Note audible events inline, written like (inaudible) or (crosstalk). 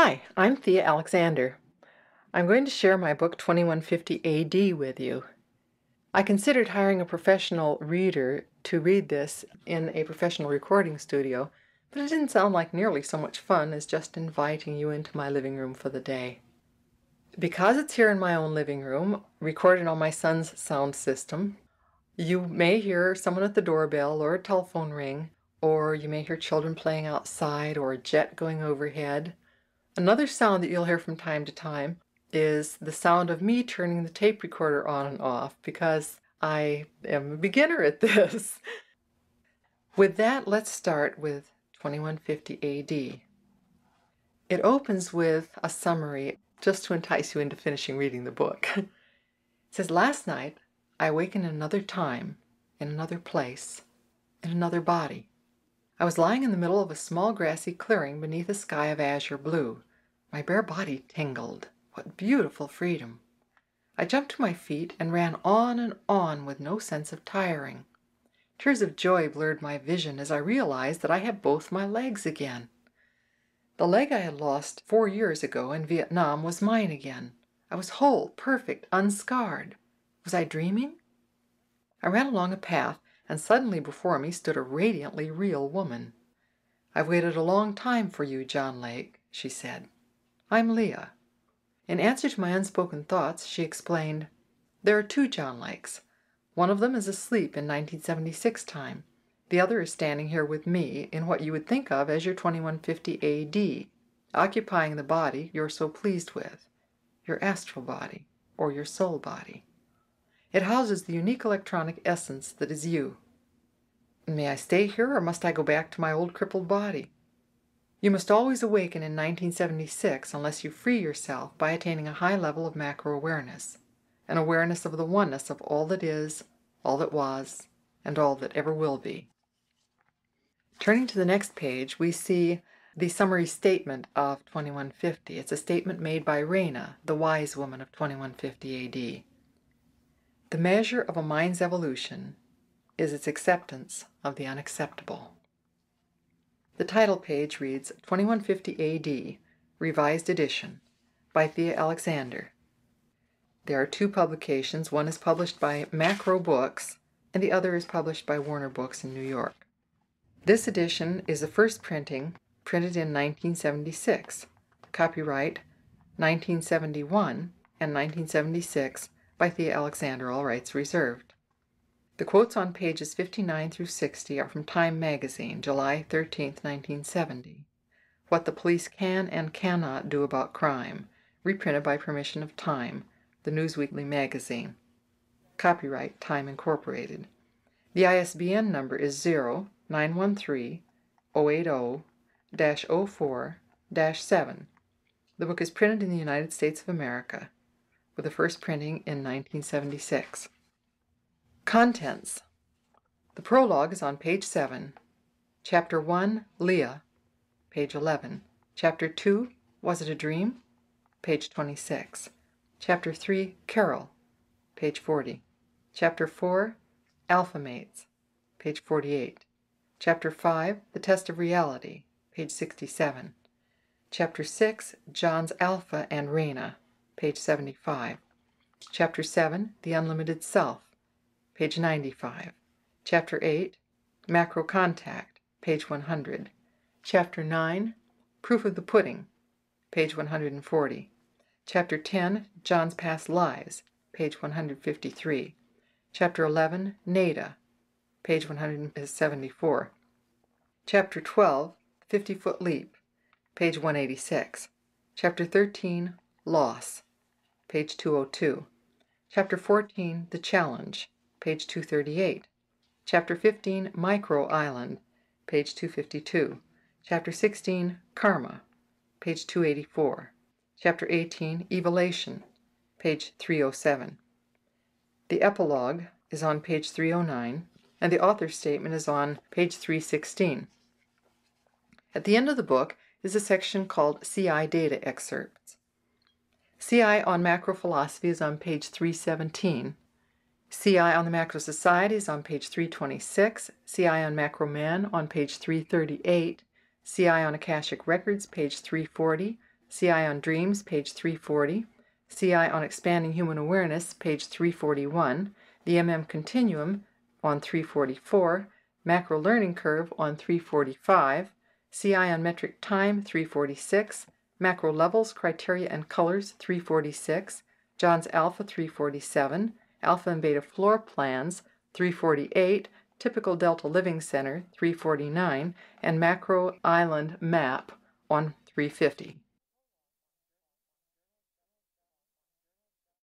Hi, I'm Thea Alexander. I'm going to share my book 2150 AD with you. I considered hiring a professional reader to read this in a professional recording studio, but it didn't sound like nearly so much fun as just inviting you into my living room for the day. Because it's here in my own living room, recorded on my son's sound system, you may hear someone at the doorbell or a telephone ring, or you may hear children playing outside or a jet going overhead. Another sound that you'll hear from time to time is the sound of me turning the tape recorder on and off because I am a beginner at (laughs) this. with that, let's start with 2150 AD. It opens with a summary just to entice you into finishing reading the book. (laughs) it says, Last night I awakened another time, in another place, in another body. I was lying in the middle of a small grassy clearing beneath a sky of azure blue. My bare body tingled. What beautiful freedom! I jumped to my feet and ran on and on with no sense of tiring. Tears of joy blurred my vision as I realized that I had both my legs again. The leg I had lost four years ago in Vietnam was mine again. I was whole, perfect, unscarred. Was I dreaming? I ran along a path, and suddenly before me stood a radiantly real woman. I've waited a long time for you, John Lake, she said. I'm Leah. In answer to my unspoken thoughts, she explained, There are two John Lakes. One of them is asleep in 1976 time. The other is standing here with me in what you would think of as your 2150 AD, occupying the body you're so pleased with, your astral body, or your soul body. It houses the unique electronic essence that is you. May I stay here, or must I go back to my old crippled body? You must always awaken in 1976 unless you free yourself by attaining a high level of macro awareness, an awareness of the oneness of all that is, all that was, and all that ever will be. Turning to the next page, we see the summary statement of 2150. It's a statement made by Rena, the wise woman of 2150 AD. The measure of a mind's evolution is its acceptance of the unacceptable. The title page reads 2150 AD, Revised Edition, by Thea Alexander. There are two publications. One is published by Macro Books, and the other is published by Warner Books in New York. This edition is the first printing, printed in 1976. Copyright 1971 and 1976 by Thea Alexander, all rights reserved. The quotes on pages 59 through 60 are from Time magazine, July 13, 1970. What the Police Can and Cannot Do About Crime, reprinted by permission of Time, the Newsweekly magazine. Copyright Time Incorporated. The ISBN number is 0 913 080 04 7. The book is printed in the United States of America, with the first printing in 1976. Contents The prologue is on page 7. Chapter 1 Leah, page 11. Chapter 2 Was It a Dream? page 26. Chapter 3 Carol, page 40. Chapter 4 Alpha Mates, page 48. Chapter 5 The Test of Reality, page 67. Chapter 6 John's Alpha and Rena, page 75. Chapter 7 The Unlimited Self, page 95. Chapter 8, Macro Contact, page 100. Chapter 9, Proof of the Pudding, page 140. Chapter 10, John's Past Lives, page 153. Chapter 11, Nada, page 174. Chapter 12, 50 Foot Leap, page 186. Chapter 13, Loss, page 202. Chapter 14, The Challenge, page 238. Chapter 15, Micro Island, page 252. Chapter 16, Karma, page 284. Chapter 18, Evolution, page 307. The epilogue is on page 309, and the author's statement is on page 316. At the end of the book is a section called CI Data Excerpts. CI on Macro Philosophy is on page 317, CI on the Macro Society is on page 326, CI on Macro Man on page 338, CI on Akashic Records, page 340, CI on Dreams, page 340, CI on Expanding Human Awareness, page 341, the MM Continuum on 344, Macro Learning Curve on 345, CI on Metric Time, 346, Macro Levels, Criteria and Colors, 346, Johns Alpha, 347, Alpha and Beta Floor Plans, 348, Typical Delta Living Center, 349, and Macro Island Map on 350.